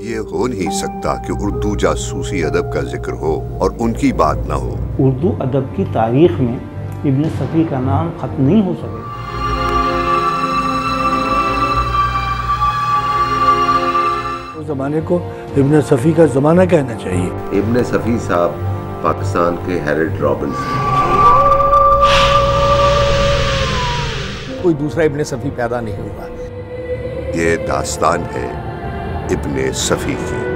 ये हो नहीं सकता कि उर्दू जासूसी अदब का ज़िक्र हो और उनकी बात ना हो। उर्दू अदब की तारीख में इब्न सफ़ी का नाम ख़त्म नहीं हो सके। उस ज़माने को इब्न सफ़ी का ज़माना कहना चाहिए। इब्न सफ़ी साहब पाकिस्तान के हैरिड रॉबिन्स। कोई दूसरा इब्ने सफ़ी पैदा नहीं हुआ। ये दास्तान है। इब्ने सफ़ी की।